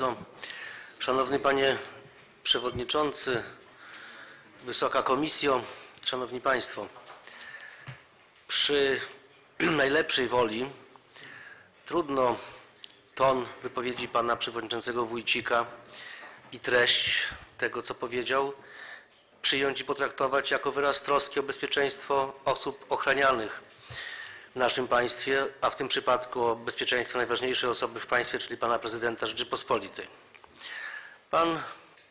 bardzo. Szanowny Panie Przewodniczący, Wysoka Komisjo, Szanowni Państwo. Przy najlepszej woli trudno ton wypowiedzi Pana Przewodniczącego Wójcika i treść tego, co powiedział, przyjąć i potraktować jako wyraz troski o bezpieczeństwo osób ochranianych w naszym państwie, a w tym przypadku o bezpieczeństwo najważniejszej osoby w państwie, czyli pana prezydenta Rzeczypospolitej. Pan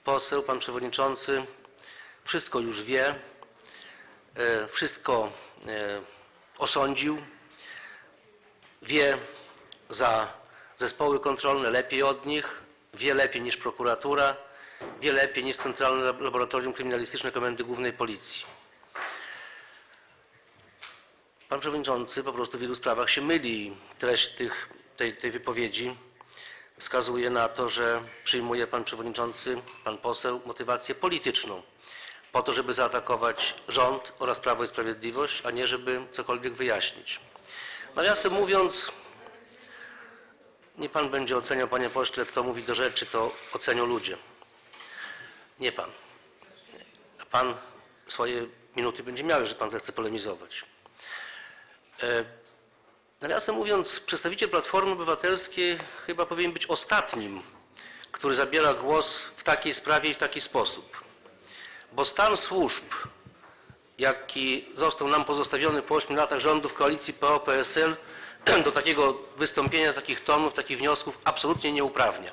poseł, pan przewodniczący wszystko już wie, e, wszystko e, osądził, wie za zespoły kontrolne lepiej od nich, wie lepiej niż prokuratura, wie lepiej niż Centralne Laboratorium Kryminalistyczne Komendy Głównej Policji. Pan przewodniczący po prostu w wielu sprawach się myli treść tych, tej, tej wypowiedzi wskazuje na to, że przyjmuje pan przewodniczący, pan poseł motywację polityczną po to, żeby zaatakować rząd oraz Prawo i Sprawiedliwość, a nie żeby cokolwiek wyjaśnić. Nawiasem mówiąc, nie pan będzie oceniał, panie pośle, kto mówi do rzeczy, to ocenią ludzie. Nie pan. A pan swoje minuty będzie miał, że pan zechce polemizować. E, Nawiasem mówiąc, przedstawiciel Platformy Obywatelskiej chyba powinien być ostatnim, który zabiera głos w takiej sprawie i w taki sposób. Bo stan służb, jaki został nam pozostawiony po 8 latach rządów koalicji PO-PSL, do takiego wystąpienia, takich tonów, takich wniosków absolutnie nie uprawnia.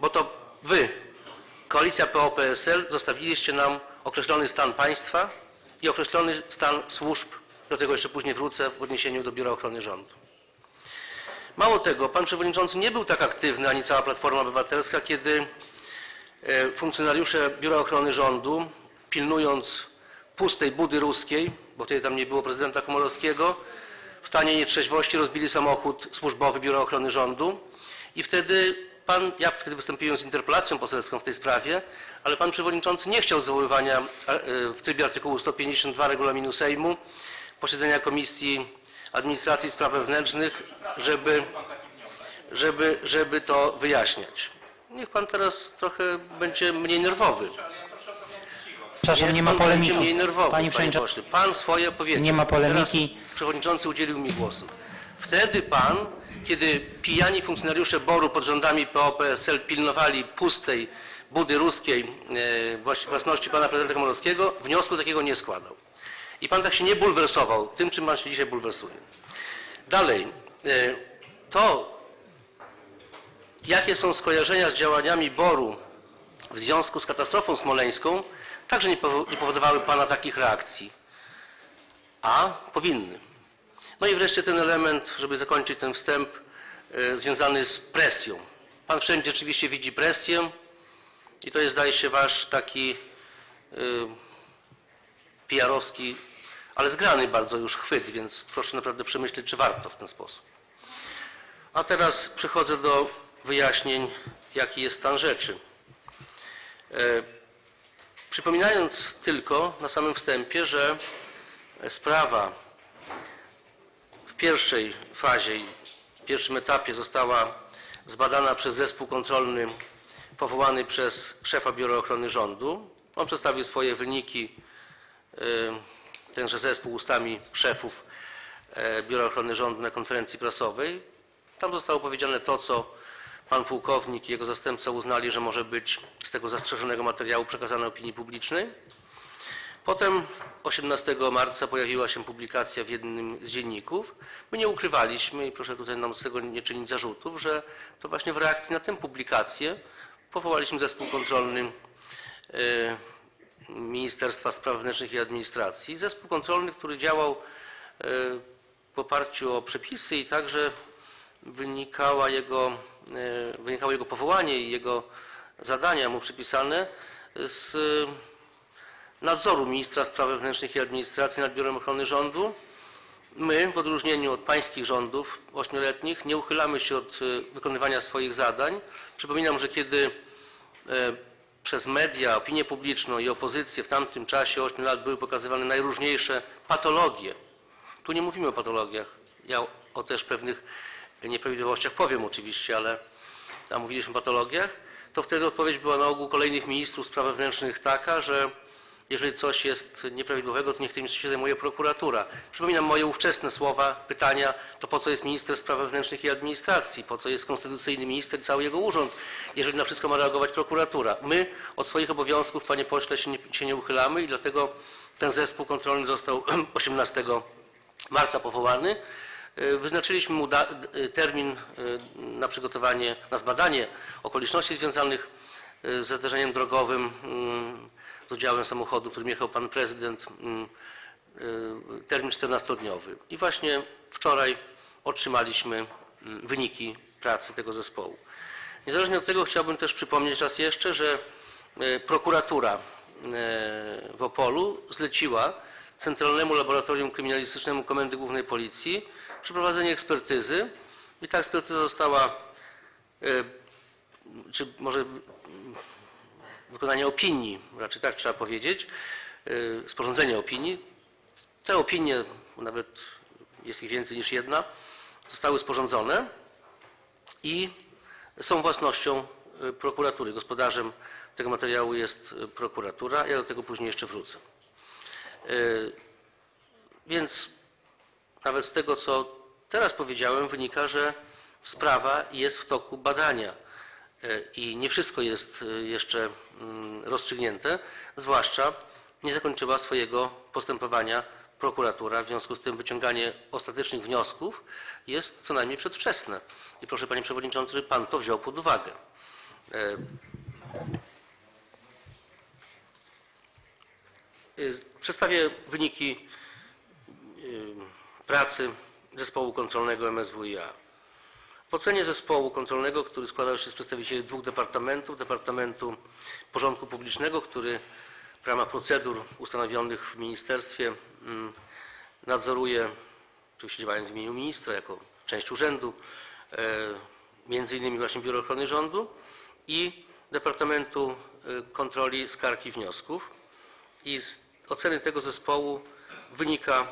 Bo to wy, koalicja PO-PSL, zostawiliście nam określony stan państwa i określony stan służb do tego jeszcze później wrócę w odniesieniu do Biura Ochrony Rządu. Mało tego, pan przewodniczący nie był tak aktywny, ani cała Platforma Obywatelska, kiedy e, funkcjonariusze Biura Ochrony Rządu, pilnując pustej budy ruskiej, bo wtedy tam nie było prezydenta Komorowskiego, w stanie nietrzeźwości rozbili samochód służbowy Biura Ochrony Rządu i wtedy pan, ja wtedy wystąpiłem z interpelacją poselską w tej sprawie, ale pan przewodniczący nie chciał zwoływania e, w trybie artykułu 152 regulaminu Sejmu posiedzenia Komisji Administracji i Spraw Wewnętrznych, żeby, żeby, żeby to wyjaśniać. Niech pan teraz trochę będzie mniej nerwowy. Przepraszam, nie ma pan będzie polemiki. mniej nerwowy, Panie pośle. Pan swoje powiedział. Nie ma polemiki. Teraz przewodniczący udzielił mi głosu. Wtedy pan, kiedy pijani funkcjonariusze BOR-u pod rządami PO-PSL pilnowali pustej budy ruskiej e, własności pana prezydenta Komorowskiego, wniosku takiego nie składał. I pan tak się nie bulwersował tym, czym pan się dzisiaj bulwersuje. Dalej, e, to jakie są skojarzenia z działaniami BOR-u w związku z katastrofą smoleńską, także nie powo- nie powodowały Pana takich reakcji. A powinny. No i wreszcie ten element, żeby zakończyć ten wstęp, e, związany z presją. Pan wszędzie oczywiście widzi presję i to jest, zdaje się, Wasz taki e, PR-owski, ale zgrany bardzo już chwyt, więc proszę naprawdę przemyśleć, czy warto w ten sposób. A teraz przechodzę do wyjaśnień, jaki jest stan rzeczy. E, Przypominając tylko na samym wstępie, że sprawa w pierwszej fazie w pierwszym etapie została zbadana przez zespół kontrolny powołany przez szefa Biura Ochrony Rządu. On przedstawił swoje wyniki, e, tenże zespół ustami szefów e, Biura Ochrony Rządu na konferencji prasowej. Tam zostało powiedziane to, co pan pułkownik i jego zastępca uznali, że może być z tego zastrzeżonego materiału przekazane opinii publicznej. Potem 18 marca pojawiła się publikacja w jednym z dzienników. My nie ukrywaliśmy i proszę tutaj nam z tego nie czynić zarzutów, że to właśnie w reakcji na tę publikację powołaliśmy zespół kontrolny e, Ministerstwa Spraw Wewnętrznych i Administracji. Zespół kontrolny, który działał e, w oparciu o przepisy i także wynikała jego, e, wynikało jego powołanie i jego zadania mu przypisane z nadzoru ministra spraw wewnętrznych i administracji nad Biurem Ochrony Rządu. My, w odróżnieniu od pańskich rządów ośmioletnich, nie uchylamy się od e, wykonywania swoich zadań. Przypominam, że kiedy przez media, opinię publiczną i opozycję w tamtym czasie 8 lat były pokazywane najróżniejsze patologie. Tu nie mówimy o patologiach. Ja o też pewnych nieprawidłowościach powiem oczywiście, ale a mówiliśmy o patologiach, to wtedy odpowiedź była na ogół kolejnych ministrów spraw wewnętrznych taka, że jeżeli coś jest nieprawidłowego, to niech tym się zajmuje prokuratura. Przypominam moje ówczesne słowa, pytania, to po co jest minister spraw wewnętrznych i administracji, po co jest konstytucyjny minister i cały jego urząd, jeżeli na wszystko ma reagować prokuratura. My od swoich obowiązków, panie pośle, się nie, się nie uchylamy i dlatego ten zespół kontrolny został 18 marca powołany. Y, Wyznaczyliśmy mu y, termin y, na przygotowanie, na zbadanie okoliczności związanych ze zdarzeniem drogowym z udziałem samochodu, którym jechał pan prezydent, y, y, termin 14-dniowy. I właśnie wczoraj otrzymaliśmy y, wyniki pracy tego zespołu. Niezależnie od tego chciałbym też przypomnieć raz jeszcze, że y, prokuratura y, w Opolu zleciła Centralnemu Laboratorium Kryminalistycznemu Komendy Głównej Policji przeprowadzenie ekspertyzy i ta ekspertyza została, czy może wykonanie opinii, raczej tak trzeba powiedzieć, y, sporządzenie opinii. Te opinie, nawet jest ich więcej niż jedna, zostały sporządzone i są własnością y, prokuratury. Gospodarzem tego materiału jest y, prokuratura. Ja do tego później jeszcze wrócę. Więc nawet z tego, co teraz powiedziałem, wynika, że sprawa jest w toku badania i nie wszystko jest y, jeszcze mm, rozstrzygnięte, zwłaszcza nie zakończyła swojego postępowania prokuratura, w związku z tym wyciąganie ostatecznych wniosków jest co najmniej przedwczesne. I proszę panie przewodniczący, żeby pan to wziął pod uwagę. Y, y, Przedstawię wyniki y, pracy zespołu kontrolnego MSWiA. W ocenie zespołu kontrolnego, który składał się z przedstawicieli dwóch departamentów, Departamentu Porządku Publicznego, który w ramach procedur ustanowionych w ministerstwie mm, nadzoruje, oczywiście działając w imieniu ministra, jako część urzędu, e, między innymi właśnie Biuro Ochrony Rządu i Departamentu e, Kontroli Skarg i Wniosków. I z oceny tego zespołu wynika,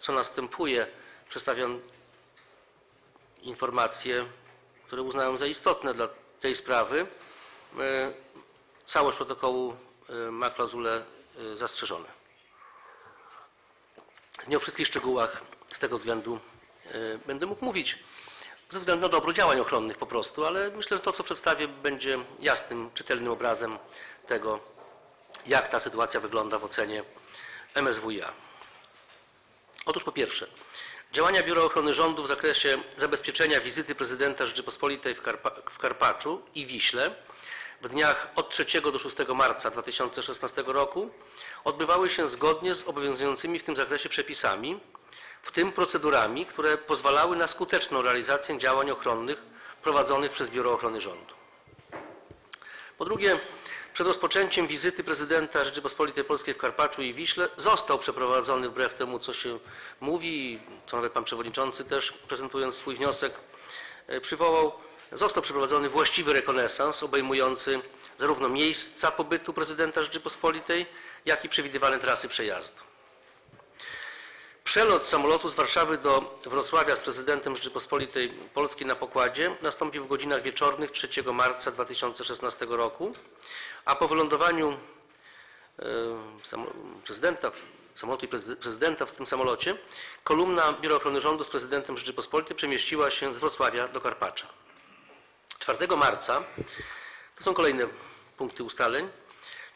co następuje. Przedstawiam informacje, które uznałem za istotne dla tej sprawy. E, Całość protokołu e, ma klauzule e, zastrzeżone. Nie o wszystkich szczegółach z tego względu będę mógł mówić, ze względu na dobro działań ochronnych po prostu, ale myślę, że to, co przedstawię, będzie jasnym, czytelnym obrazem tego, jak ta sytuacja wygląda w ocenie MSWiA. Otóż po pierwsze, działania Biura Ochrony Rządu w zakresie zabezpieczenia wizyty prezydenta Rzeczypospolitej w, Karpa w Karpaczu i Wiśle w dniach od 3 do 6 marca 2016 roku odbywały się zgodnie z obowiązującymi w tym zakresie przepisami, w tym procedurami, które pozwalały na skuteczną realizację działań ochronnych prowadzonych przez Biuro Ochrony Rządu. Po drugie, przed rozpoczęciem wizyty prezydenta Rzeczypospolitej Polskiej w Karpaczu i Wiśle został przeprowadzony, wbrew temu co się mówi, co nawet pan przewodniczący też prezentując swój wniosek e, przywołał, został przeprowadzony właściwy rekonesans obejmujący zarówno miejsca pobytu prezydenta Rzeczypospolitej, jak i przewidywane trasy przejazdu. Przelot samolotu z Warszawy do Wrocławia z prezydentem Rzeczypospolitej Polskiej na pokładzie nastąpił w godzinach wieczornych 3 marca 2016 roku, a po wylądowaniu e, prezydenta, samolotu i prezy- prezydenta w tym samolocie, kolumna Biura Ochrony Rządu z prezydentem Rzeczypospolitej przemieściła się z Wrocławia do Karpacza. 4 marca, to są kolejne punkty ustaleń,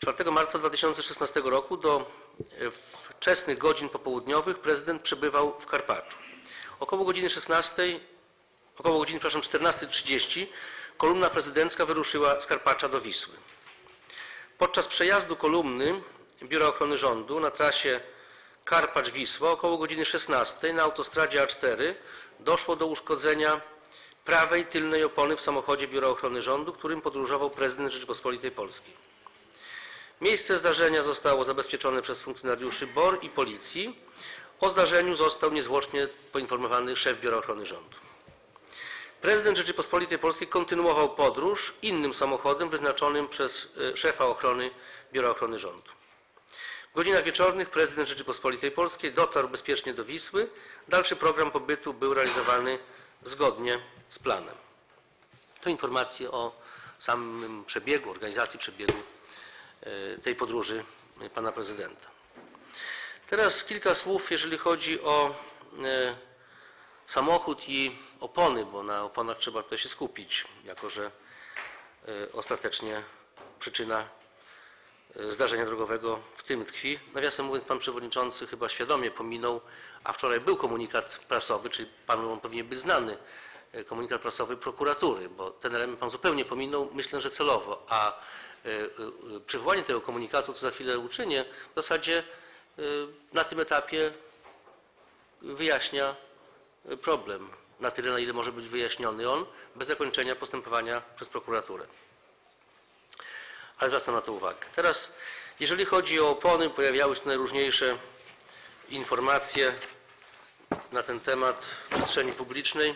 4 marca 2016 roku do e, wczesnych godzin popołudniowych prezydent przebywał w Karpaczu. Około godziny 16, około godziny, przepraszam, 14.30 kolumna prezydencka wyruszyła z Karpacza do Wisły. Podczas przejazdu kolumny Biura Ochrony Rządu na trasie Karpacz-Wisła około godziny 16 na autostradzie A4 doszło do uszkodzenia prawej tylnej opony w samochodzie Biura Ochrony Rządu, którym podróżował prezydent Rzeczypospolitej Polskiej. Miejsce zdarzenia zostało zabezpieczone przez funkcjonariuszy BOR i policji. O zdarzeniu został niezwłocznie poinformowany szef Biura Ochrony Rządu. Prezydent Rzeczypospolitej Polskiej kontynuował podróż innym samochodem wyznaczonym przez e, szefa ochrony Biura Ochrony Rządu. W godzinach wieczornych prezydent Rzeczypospolitej Polskiej dotarł bezpiecznie do Wisły. Dalszy program pobytu był realizowany zgodnie z planem. to informacje o samym przebiegu, organizacji przebiegu e, tej podróży e, pana prezydenta. Teraz kilka słów, jeżeli chodzi o samochód i opony, bo na oponach trzeba tutaj się skupić, jako że e, ostatecznie przyczyna e, zdarzenia drogowego w tym tkwi. Nawiasem mówiąc, pan przewodniczący chyba świadomie pominął, a wczoraj był komunikat prasowy, czyli panu on powinien być znany, e, komunikat prasowy prokuratury, bo ten element pan zupełnie pominął, myślę, że celowo, a przywołanie tego komunikatu, co za chwilę uczynię, w zasadzie na tym etapie wyjaśnia problem na tyle, na ile może być wyjaśniony on, bez zakończenia postępowania przez prokuraturę. Ale zwracam na to uwagę. Teraz, jeżeli chodzi o opony, pojawiały się najróżniejsze informacje na ten temat w przestrzeni publicznej.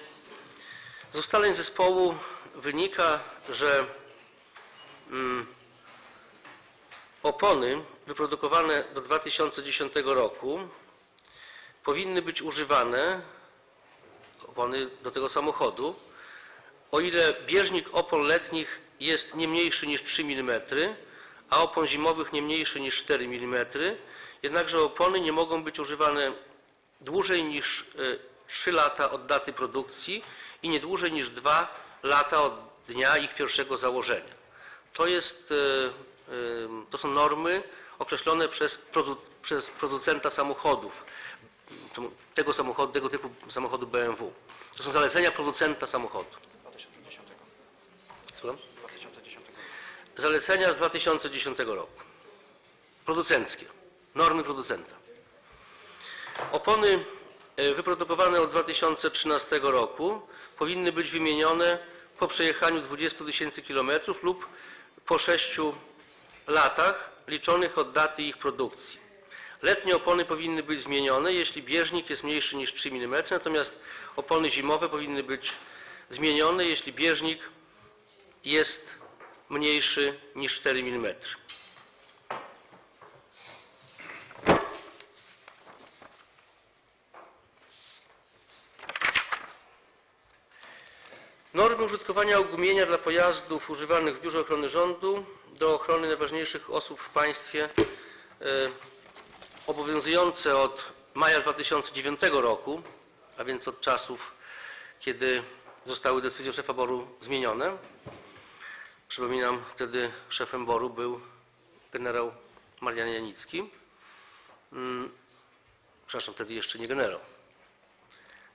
Z ustaleń zespołu wynika, że mm, opony wyprodukowane do 2010 roku powinny być używane, opony do tego samochodu, o ile bieżnik opon letnich jest nie mniejszy niż 3 mm, a opon zimowych nie mniejszy niż 4 mm, jednakże opony nie mogą być używane dłużej niż e, 3 lata od daty produkcji i nie dłużej niż 2 lata od dnia ich pierwszego założenia. To, jest, e, e, to są normy określone przez, przez producenta samochodów, tego samochodu, tego typu samochodu BMW. To są zalecenia producenta samochodu. 2010. Słucham? 2010. Zalecenia z 2010 roku. Producenckie. Normy producenta. Opony e, wyprodukowane od 2013 roku powinny być wymienione po przejechaniu 20 tysięcy kilometrów lub po 6 latach liczonych od daty ich produkcji. Letnie opony powinny być zmienione, jeśli bieżnik jest mniejszy niż 3 mm, natomiast opony zimowe powinny być zmienione, jeśli bieżnik jest mniejszy niż 4 mm. Normy użytkowania ogumienia dla pojazdów używanych w Biurze Ochrony Rządu do ochrony najważniejszych osób w państwie e, obowiązujące od maja 2009 roku, a więc od czasów, kiedy zostały decyzją szefa BOR-u zmienione. Przypominam, wtedy szefem BOR-u był generał Marian Janicki. Mm, Przepraszam, wtedy jeszcze nie generał.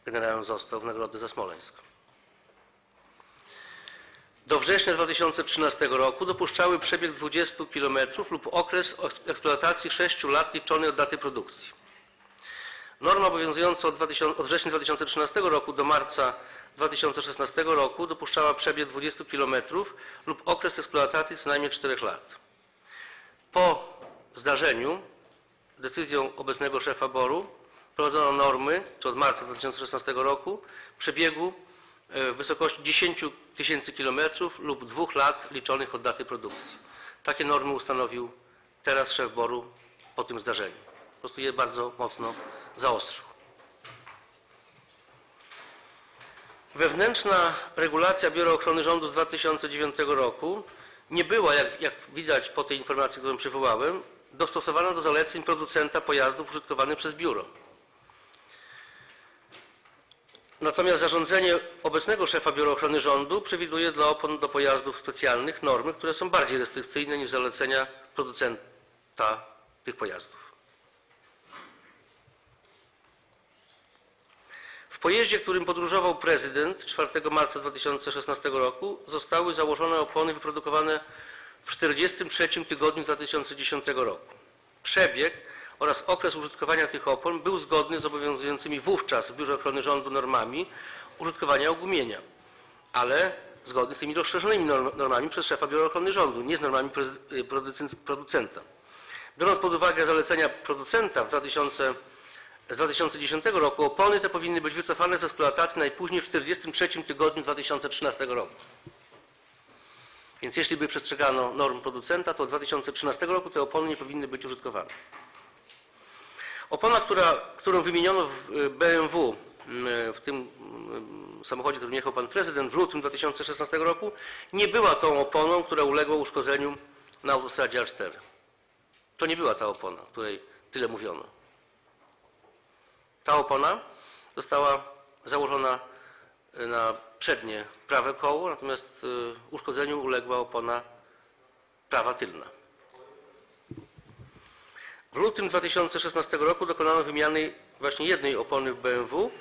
Generałem został w nagrodę za Smoleńsk. Do września 2013 roku dopuszczały przebieg 20 km lub okres eksploatacji 6 lat liczony od daty produkcji. Norma obowiązująca od, 2000, od września 2013 roku do marca 2016 roku dopuszczała przebieg 20 km lub okres eksploatacji co najmniej 4 lat. Po zdarzeniu decyzją obecnego szefa BOR-u wprowadzono normy, czy od marca 2016 roku, przebiegu w wysokości 10 tysięcy kilometrów lub dwóch lat liczonych od daty produkcji. Takie normy ustanowił teraz szef BOR-u po tym zdarzeniu. Po prostu je bardzo mocno zaostrzył. Wewnętrzna regulacja Biura Ochrony Rządu z 2009 roku nie była, jak, jak widać po tej informacji, którą przywołałem, dostosowana do zaleceń producenta pojazdów użytkowanych przez biuro. Natomiast zarządzenie obecnego szefa Biura Ochrony Rządu przewiduje dla opon do pojazdów specjalnych normy, które są bardziej restrykcyjne niż zalecenia producenta tych pojazdów. W pojeździe, którym podróżował prezydent 4 marca 2016 roku zostały założone opony wyprodukowane w 43 tygodniu 2010 roku. Przebieg oraz okres użytkowania tych opon był zgodny z obowiązującymi wówczas w Biurze Ochrony Rządu normami użytkowania ogumienia, ale zgodny z tymi rozszerzonymi norm- normami przez szefa Biura Ochrony Rządu, nie z normami y, producen- producenta. Biorąc pod uwagę zalecenia producenta w 2000, z 2010 roku, opony te powinny być wycofane z eksploatacji najpóźniej w 43 tygodniu 2013 roku. Więc jeśli by przestrzegano norm producenta, to od 2013 roku te opony nie powinny być użytkowane. Opona, która, którą wymieniono w y, BMW mm, w tym mm, samochodzie, którym jechał pan prezydent w lutym 2016 roku, nie była tą oponą, która uległa uszkodzeniu na autostradzie A4. To nie była ta opona, o której tyle mówiono. Ta opona została założona y, na przednie prawe koło, natomiast y, uszkodzeniu uległa opona prawa tylna. W lutym 2016 roku dokonano wymiany właśnie jednej opony w BMW,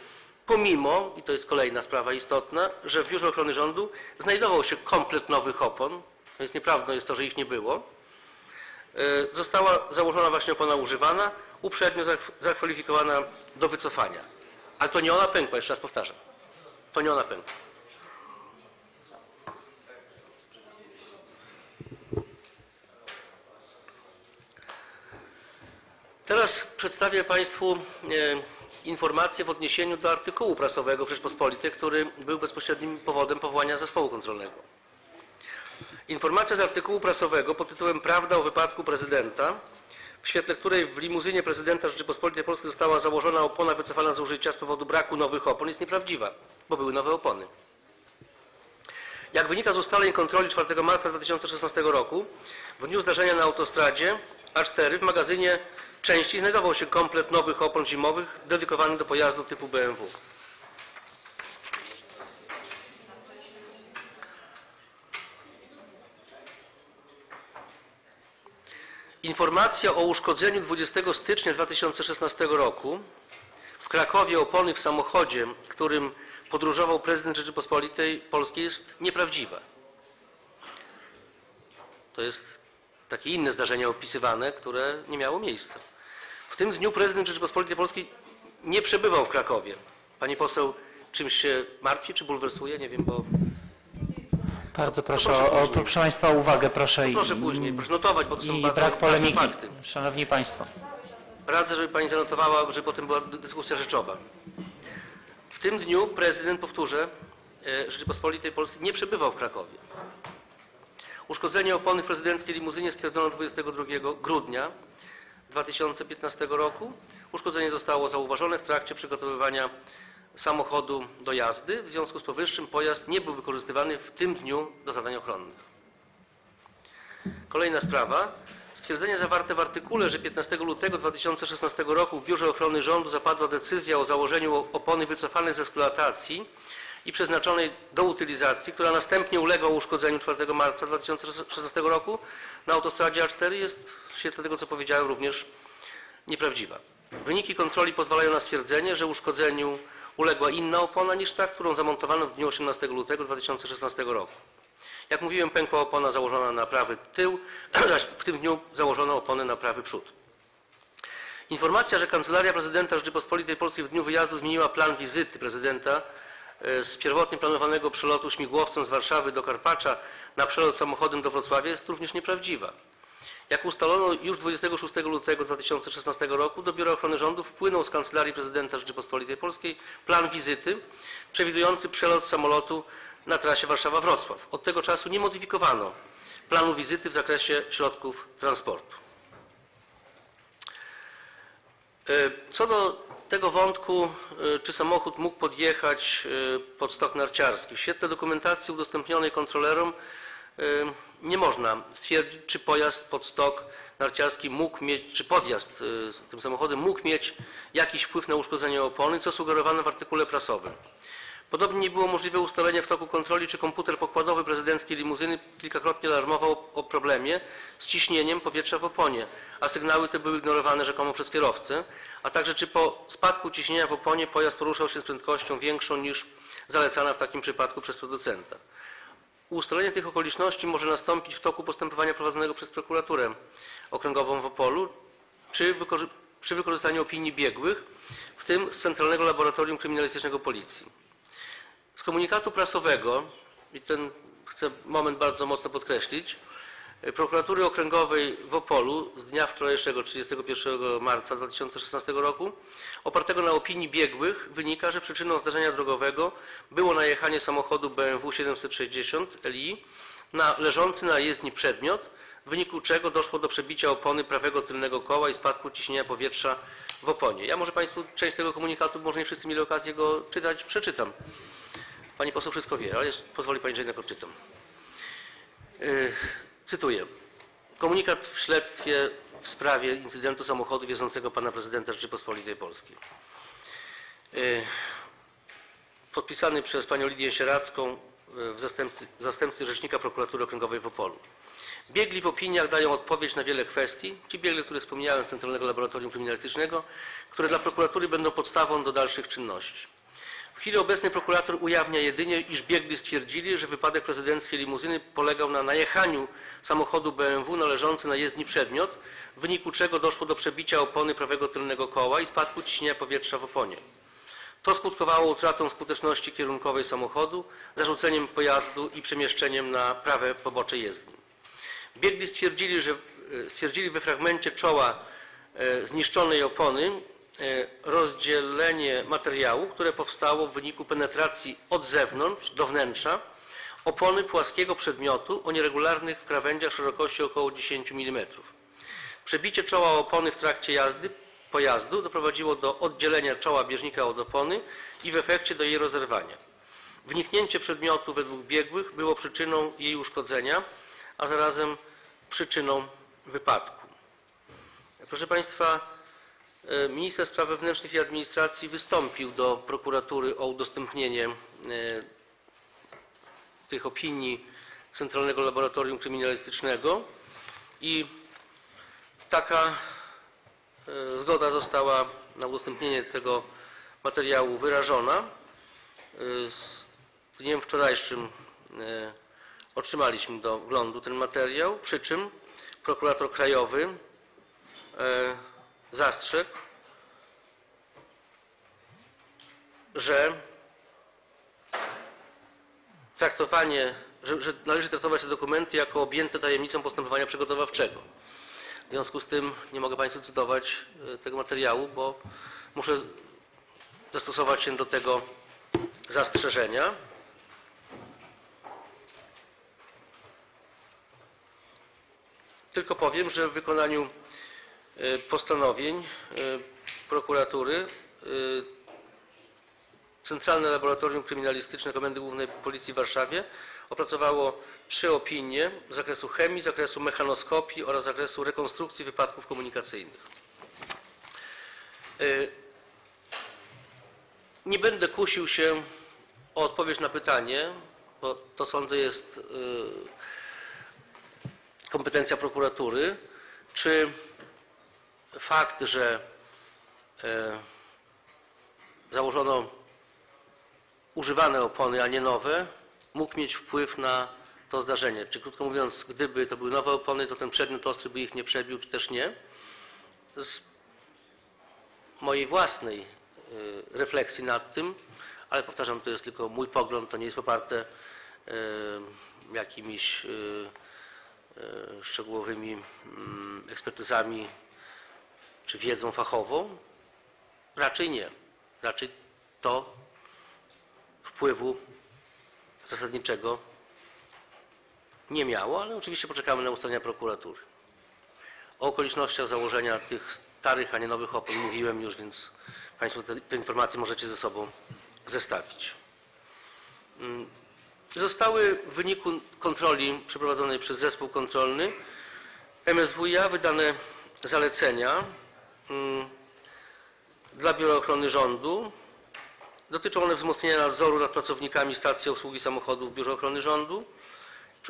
pomimo, i to jest kolejna sprawa istotna, że w Biurze Ochrony Rządu znajdował się komplet nowych opon, więc nieprawdą jest to, że ich nie było. Y, Została założona właśnie opona używana, uprzednio zakw- zakwalifikowana do wycofania. Ale to nie ona pękła, jeszcze raz powtarzam. To nie ona pękła. Teraz przedstawię Państwu e, informację w odniesieniu do artykułu prasowego w Rzeczpospolitej, który był bezpośrednim powodem powołania zespołu kontrolnego. Informacja z artykułu prasowego pod tytułem Prawda o wypadku prezydenta, w świetle której w limuzynie prezydenta Rzeczypospolitej Polskiej została założona opona wycofana z użycia z powodu braku nowych opon, jest nieprawdziwa, bo były nowe opony. Jak wynika z ustaleń kontroli 4 marca 2016 roku, w dniu zdarzenia na autostradzie A4 w magazynie części znajdował się komplet nowych opon zimowych dedykowany do pojazdu typu BMW. Informacja o uszkodzeniu 20 stycznia 2016 roku w Krakowie opony w samochodzie, którym podróżował prezydent Rzeczypospolitej Polskiej jest nieprawdziwa. To jest takie inne zdarzenie opisywane, które nie miało miejsca. W tym dniu prezydent Rzeczypospolitej Polskiej nie przebywał w Krakowie. Pani poseł czymś się martwi czy bulwersuje? Nie wiem, bo Bardzo proszę, proszę o, o, proszę Państwa o uwagę, proszę i, proszę później, proszę notować, bo to są i bardzo brak polemiki. fakty. Szanowni Państwo, Radzę, żeby pani zanotowała, żeby potem była dy- dyskusja rzeczowa. W tym dniu prezydent, powtórzę, e, Rzeczypospolitej Polskiej nie przebywał w Krakowie. Uszkodzenie opony w prezydenckiej limuzynie stwierdzono 22 grudnia 2015 roku. Uszkodzenie zostało zauważone w trakcie przygotowywania samochodu do jazdy. W związku z powyższym pojazd nie był wykorzystywany w tym dniu do zadań ochronnych. Kolejna sprawa. Stwierdzenie zawarte w artykule, że 15 lutego 2016 roku w Biurze Ochrony Rządu zapadła decyzja o założeniu opony wycofanej z eksploatacji i przeznaczonej do utylizacji, która następnie uległa uszkodzeniu 4 marca 2016 roku na autostradzie A4 jest w świetle tego, co powiedziałem, również nieprawdziwa. Wyniki kontroli pozwalają na stwierdzenie, że uszkodzeniu uległa inna opona niż ta, którą zamontowano w dniu 18 lutego 2016 roku. Jak mówiłem, pękła opona założona na prawy tył, zaś w tym dniu założono oponę na prawy przód. Informacja, że Kancelaria Prezydenta Rzeczypospolitej Polskiej w dniu wyjazdu zmieniła plan wizyty prezydenta z pierwotnie planowanego przelotu śmigłowcem z Warszawy do Karpacza na przelot samochodem do Wrocławia jest również nieprawdziwa. Jak ustalono już 26 lutego 2016 roku do Biura Ochrony Rządu wpłynął z Kancelarii Prezydenta Rzeczypospolitej Polskiej plan wizyty przewidujący przelot samolotu na trasie Warszawa-Wrocław. Od tego czasu nie modyfikowano planu wizyty w zakresie środków transportu. E, Co do tego wątku, e, czy samochód mógł podjechać e, pod stok narciarski, w świetle dokumentacji udostępnionej kontrolerom e, nie można stwierdzić, czy pojazd pod stok narciarski mógł mieć, czy podjazd e, tym samochodem mógł mieć jakiś wpływ na uszkodzenie opony, co sugerowano w artykule prasowym. Podobnie nie było możliwe ustalenie w toku kontroli, czy komputer pokładowy prezydenckiej limuzyny kilkakrotnie alarmował o problemie z ciśnieniem powietrza w oponie, a sygnały te były ignorowane rzekomo przez kierowcę, a także czy po spadku ciśnienia w oponie pojazd poruszał się z prędkością większą niż zalecana w takim przypadku przez producenta. Ustalenie tych okoliczności może nastąpić w toku postępowania prowadzonego przez prokuraturę okręgową w Opolu, czy przy wykorzystaniu opinii biegłych, w tym z Centralnego Laboratorium Kryminalistycznego Policji. Z komunikatu prasowego, i ten chcę moment bardzo mocno podkreślić, e, prokuratury okręgowej w Opolu z dnia wczorajszego 31 marca 2016 roku, opartego na opinii biegłych, wynika, że przyczyną zdarzenia drogowego było najechanie samochodu BMW 760 Li na leżący na jezdni przedmiot w wyniku czego doszło do przebicia opony prawego tylnego koła i spadku ciśnienia powietrza w oponie. Ja może Państwu część tego komunikatu, może nie wszyscy mieli okazję go czytać, przeczytam. Pani poseł wszystko wie, ale pozwoli Pani, że jednak odczytam. Yy, Cytuję. Komunikat w śledztwie w sprawie incydentu samochodu wiozącego pana prezydenta Rzeczypospolitej Polskiej. Yy, Podpisany przez panią Lidię Sieradzką, yy, w zastępcy, zastępcy Rzecznika Prokuratury Okręgowej w Opolu. Biegli w opiniach dają odpowiedź na wiele kwestii, ci biegli, które wspomniałem z Centralnego Laboratorium Kryminalistycznego, które dla prokuratury będą podstawą do dalszych czynności. W chwili obecnej prokurator ujawnia jedynie, iż biegli stwierdzili, że wypadek prezydenckiej limuzyny polegał na najechaniu samochodu BMW należący na jezdni przedmiot, w wyniku czego doszło do przebicia opony prawego tylnego koła i spadku ciśnienia powietrza w oponie. To skutkowało utratą skuteczności kierunkowej samochodu, zarzuceniem pojazdu i przemieszczeniem na prawe pobocze jezdni. Biegli stwierdzili, że e, stwierdzili we fragmencie czoła e, zniszczonej opony rozdzielenie materiału, które powstało w wyniku penetracji od zewnątrz do wnętrza opony płaskiego przedmiotu o nieregularnych krawędziach szerokości około 10 mm. Przebicie czoła opony w trakcie jazdy pojazdu doprowadziło do oddzielenia czoła bieżnika od opony i w efekcie do jej rozerwania. Wniknięcie przedmiotu według biegłych było przyczyną jej uszkodzenia, a zarazem przyczyną wypadku. Proszę Państwa, e, minister spraw wewnętrznych i administracji wystąpił do prokuratury o udostępnienie e, tych opinii Centralnego Laboratorium Kryminalistycznego i taka e, zgoda została na udostępnienie tego materiału wyrażona. E, Z dniem wczorajszym e, otrzymaliśmy do wglądu ten materiał, przy czym prokurator krajowy e, zastrzegł, że traktowanie, że, że należy traktować te dokumenty jako objęte tajemnicą postępowania przygotowawczego. W związku z tym nie mogę Państwu cytować e, tego materiału, bo muszę zastosować się do tego zastrzeżenia. Tylko powiem, że w wykonaniu postanowień e, prokuratury e, Centralne Laboratorium Kryminalistyczne Komendy Głównej Policji w Warszawie opracowało trzy opinie z zakresu chemii, zakresu mechanoskopii oraz zakresu rekonstrukcji wypadków komunikacyjnych. Y, Nie będę kusił się o odpowiedź na pytanie, bo to sądzę jest y, kompetencja prokuratury, czy fakt, że e, założono używane opony, a nie nowe, mógł mieć wpływ na to zdarzenie. Czy krótko mówiąc, gdyby to były nowe opony, to ten przedmiot ostry by ich nie przebił, czy też nie. Z mojej własnej y, refleksji nad tym, ale powtarzam, to jest tylko mój pogląd, to nie jest poparte y, jakimiś szczegółowymi mm, ekspertyzami czy wiedzą fachową. Raczej nie. Raczej to wpływu zasadniczego nie miało, ale oczywiście poczekamy na ustalenia prokuratury. O okolicznościach założenia tych starych, a nie nowych opon mówiłem już, więc Państwo te, te informacje możecie ze sobą zestawić. Mm, Zostały w wyniku kontroli przeprowadzonej przez zespół kontrolny MSWiA wydane zalecenia dla Biura Ochrony Rządu Dotyczą one wzmocnienia nadzoru nad pracownikami stacji obsługi samochodów w Biurze Ochrony Rządu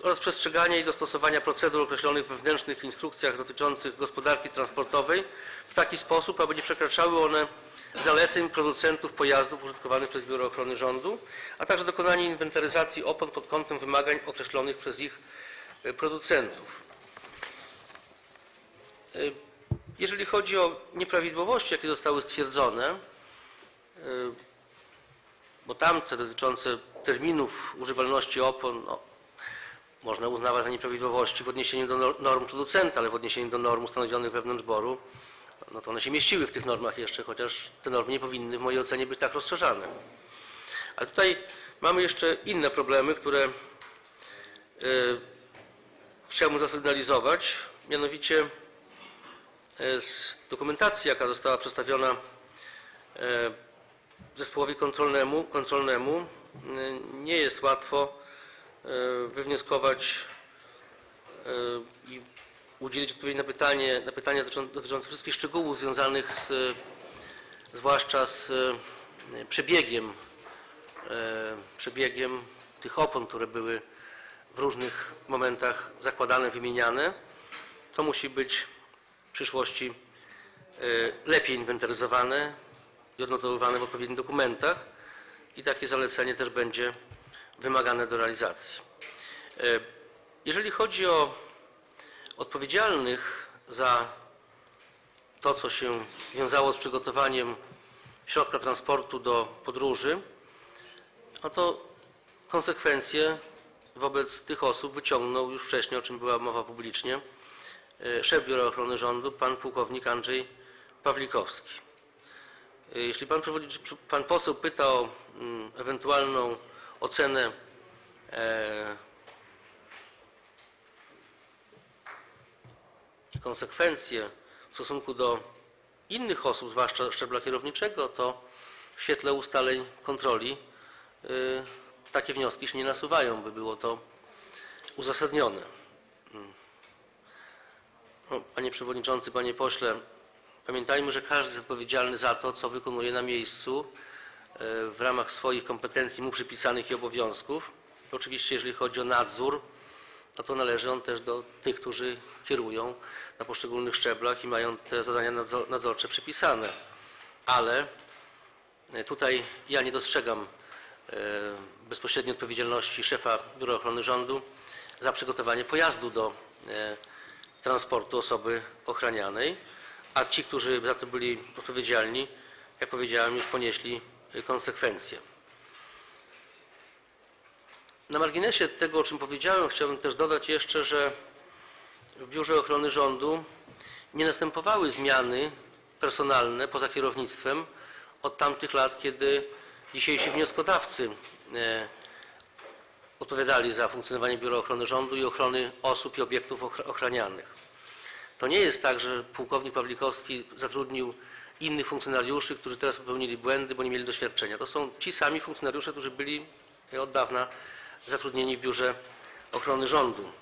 oraz przestrzegania i dostosowania procedur określonych we wewnętrznych instrukcjach dotyczących gospodarki transportowej w taki sposób, aby nie przekraczały one zaleceń producentów pojazdów użytkowanych przez Biuro Ochrony Rządu, a także dokonanie inwentaryzacji opon pod kątem wymagań określonych przez ich e, producentów. Jeżeli chodzi o nieprawidłowości, jakie zostały stwierdzone, e, bo tamte dotyczące terminów używalności opon no, można uznawać za nieprawidłowości w odniesieniu do nor- norm producenta, ale w odniesieniu do norm ustanowionych wewnątrz boru, no to one się mieściły w tych normach jeszcze, chociaż te normy nie powinny w mojej ocenie być tak rozszerzane. Ale tutaj mamy jeszcze inne problemy, które y, chciałbym zasygnalizować. Mianowicie z dokumentacji, jaka została przedstawiona e, zespołowi kontrolnemu, kontrolnemu e, nie jest łatwo e, wywnioskować e, i udzielić odpowiedzi na pytanie, na pytania dotyczą- dotyczące wszystkich szczegółów związanych z, zwłaszcza z e, przebiegiem, e, przebiegiem tych opon, które były w różnych momentach zakładane, wymieniane. To musi być przyszłości e, lepiej inwentaryzowane i odnotowywane w odpowiednich dokumentach i takie zalecenie też będzie wymagane do realizacji. E, Jeżeli chodzi o odpowiedzialnych za to, co się wiązało z przygotowaniem środka transportu do podróży, no to konsekwencje wobec tych osób wyciągnął już wcześniej, o czym była mowa publicznie, szef Biura Ochrony Rządu, pan pułkownik Andrzej Pawlikowski. E, Jeśli pan, pan poseł pyta o mm, ewentualną ocenę e, i konsekwencje w stosunku do innych osób, zwłaszcza szczebla kierowniczego, to w świetle ustaleń kontroli takie wnioski się nie nasuwają, by było to uzasadnione. Panie Przewodniczący, Panie Pośle, pamiętajmy, że każdy jest odpowiedzialny za to, co wykonuje na miejscu y, w ramach swoich kompetencji mu przypisanych i obowiązków. Oczywiście, jeżeli chodzi o nadzór, no to należy on też do tych, którzy kierują na poszczególnych szczeblach i mają te zadania nadzo- nadzorcze przypisane. Ale e, tutaj ja nie dostrzegam e, bezpośredniej odpowiedzialności szefa Biura Ochrony Rządu za przygotowanie pojazdu do e, transportu osoby ochranianej, a ci, którzy za to byli odpowiedzialni, jak powiedziałem, już ponieśli e, konsekwencje. Na marginesie tego, o czym powiedziałem, chciałbym też dodać jeszcze, że w Biurze Ochrony Rządu nie następowały zmiany personalne poza kierownictwem od tamtych lat, kiedy dzisiejsi wnioskodawcy e, odpowiadali za funkcjonowanie Biura Ochrony Rządu i ochrony osób i obiektów ochra- ochranianych. To nie jest tak, że pułkownik Pawlikowski zatrudnił innych funkcjonariuszy, którzy teraz popełnili błędy, bo nie mieli doświadczenia. To są ci sami funkcjonariusze, którzy byli od dawna zatrudnieni w Biurze Ochrony Rządu.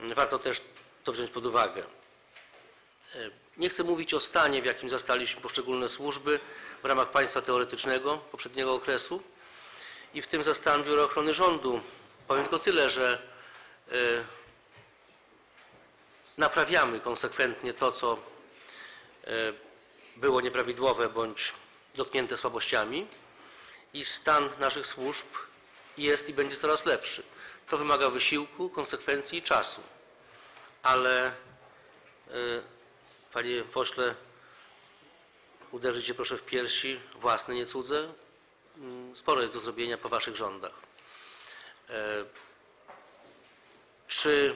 Warto też to wziąć pod uwagę. E, Nie chcę mówić o stanie, w jakim zastaliśmy poszczególne służby w ramach państwa teoretycznego poprzedniego okresu i w tym za stan Biura Ochrony Rządu. Powiem tylko tyle, że e, naprawiamy konsekwentnie to, co e, było nieprawidłowe bądź dotknięte słabościami i stan naszych służb jest i będzie coraz lepszy. To wymaga wysiłku, konsekwencji i czasu. Ale e, panie pośle, uderzyć się proszę w piersi własne, nie cudze. Mm, Sporo jest do zrobienia po waszych rządach. E, Czy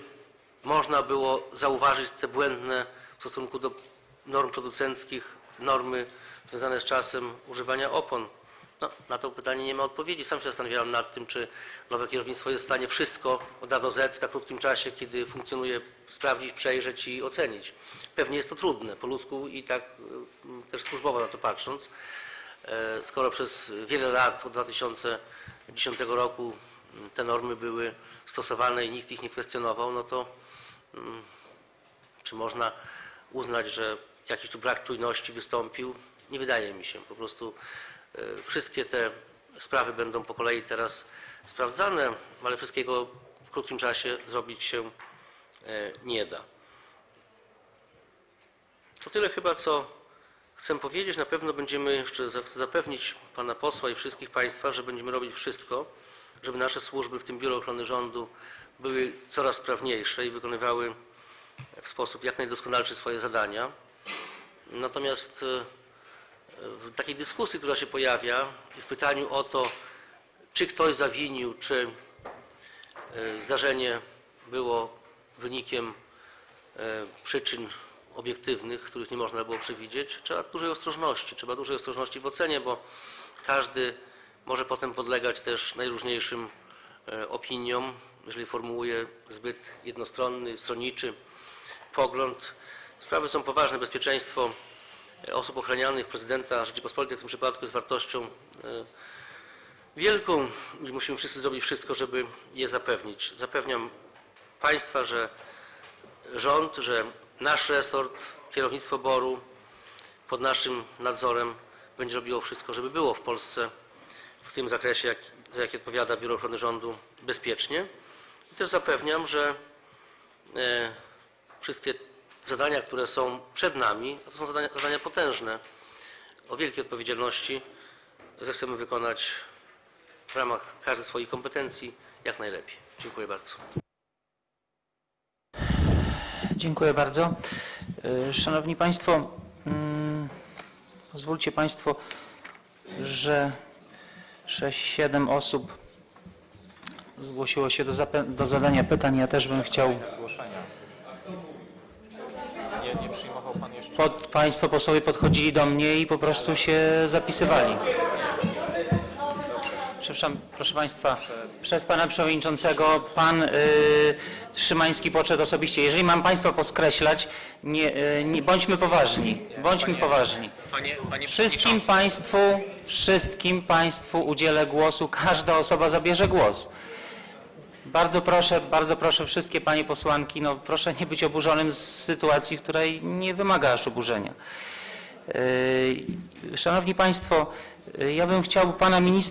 można było zauważyć te błędne w stosunku do norm producenckich, normy związane z czasem używania opon? No, na to pytanie nie ma odpowiedzi. Sam się zastanawiałem nad tym, czy nowe kierownictwo jest w stanie wszystko od A do Z w tak krótkim czasie, kiedy funkcjonuje, sprawdzić, przejrzeć i ocenić. Pewnie jest to trudne, po ludzku i tak y, też służbowo na to patrząc. E, Skoro przez wiele lat, od 2010 roku m, te normy były stosowane i nikt ich nie kwestionował, no to mm, czy można uznać, że jakiś tu brak czujności wystąpił? Nie wydaje mi się. Po prostu e, wszystkie te sprawy będą po kolei teraz sprawdzane, ale wszystkiego w krótkim czasie zrobić się e, nie da. To tyle chyba, co chcę powiedzieć. Na pewno będziemy jeszcze za- zapewnić pana posła i wszystkich państwa, że będziemy robić wszystko, żeby nasze służby, w tym Biuro Ochrony Rządu, były coraz sprawniejsze i wykonywały w sposób jak najdoskonalszy swoje zadania. Natomiast e, w takiej dyskusji, która się pojawia i w pytaniu o to, czy ktoś zawinił, czy e, zdarzenie było wynikiem e, przyczyn obiektywnych, których nie można było przewidzieć, trzeba dużej ostrożności. Trzeba dużej ostrożności w ocenie, bo każdy może potem podlegać też najróżniejszym e, opiniom jeżeli formułuje zbyt jednostronny, stronniczy pogląd. Sprawy są poważne. Bezpieczeństwo osób ochranianych prezydenta Rzeczypospolitej w tym przypadku jest wartością e, wielką i musimy wszyscy zrobić wszystko, żeby je zapewnić. Zapewniam Państwa, że rząd, że nasz resort, kierownictwo BOR-u pod naszym nadzorem będzie robiło wszystko, żeby było w Polsce w tym zakresie, jak, za jaki odpowiada Biuro Ochrony Rządu, bezpiecznie. I też zapewniam, że e, wszystkie zadania, które są przed nami, to są zadania, zadania potężne, o wielkiej odpowiedzialności, zechcemy wykonać w ramach każdej swoich kompetencji jak najlepiej. Dziękuję bardzo. Dziękuję bardzo. Y, Szanowni Państwo, mm, pozwólcie Państwo, że 6-7 osób zgłosiło się do, do zadania pytań. Ja też bym chciał. Pod, państwo posłowie podchodzili do mnie i po prostu się zapisywali. Przepraszam, proszę Państwa, przez Pana Przewodniczącego Pan y, Szymański podszedł osobiście. Jeżeli mam Państwa poskreślać, nie, y, nie, bądźmy poważni, bądźmy poważni. Panie, panie Wszystkim Państwu, wszystkim Państwu udzielę głosu, każda osoba zabierze głos. Bardzo proszę, bardzo proszę wszystkie Panie posłanki, no proszę nie być oburzonym z sytuacji, w której nie wymaga aż oburzenia. Yy, Szanowni Państwo, yy, ja bym chciał Pana Ministra